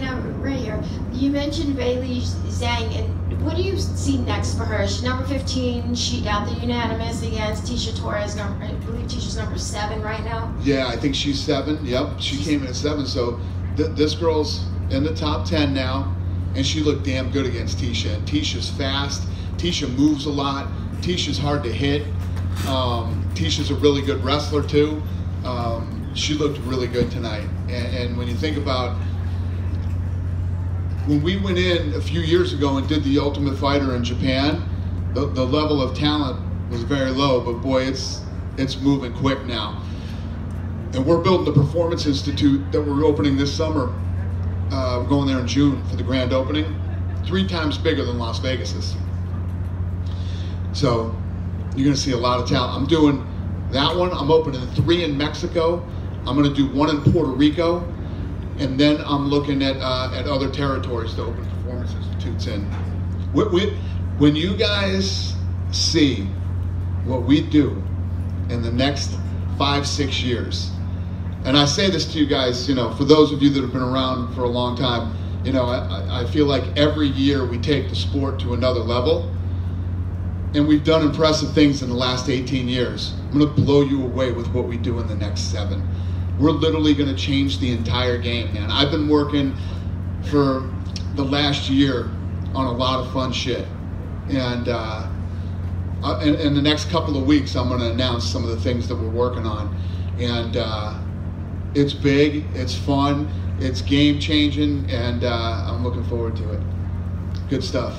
Dana, here. You mentioned Weili Zhang, and what do you see next for her? She's number 15. She got the unanimous against Tecia Torres. Number, I believe Tecia's number seven right now. Yeah, I think she's seven. Yep, she came in at seven. So th- this girl's in the top ten now, and she looked damn good against Tecia, And Tecia's fast. Tecia moves a lot. Tecia's hard to hit. Um, Tecia's a really good wrestler too. Um, she looked really good tonight. And, and when you think about when we went in a few years ago and did the Ultimate Fighter in Japan, the, the level of talent was very low, but boy, it's it's moving quick now. And we're building the Performance Institute that we're opening this summer. Uh, we're going there in June for the grand opening, three times bigger than Las Vegas is. So you're going to see a lot of talent. I'm doing that one. I'm opening three in Mexico. I'm going to do one in Puerto Rico, and then I'm looking at uh, at other territories to open performance institutes in. When you guys see what we do in the next five six years, and I say this to you guys, you know, for those of you that have been around for a long time, you know, I, I feel like every year we take the sport to another level and we've done impressive things in the last 18 years. I'm going to blow you away with what we do in the next seven we're literally going to change the entire game, man. I've been working for the last year on a lot of fun shit, and uh, uh in, in, the next couple of weeks, I'm going to announce some of the things that we're working on, and uh, it's big, it's fun, it's game changing, and uh, I'm looking forward to it. Good stuff.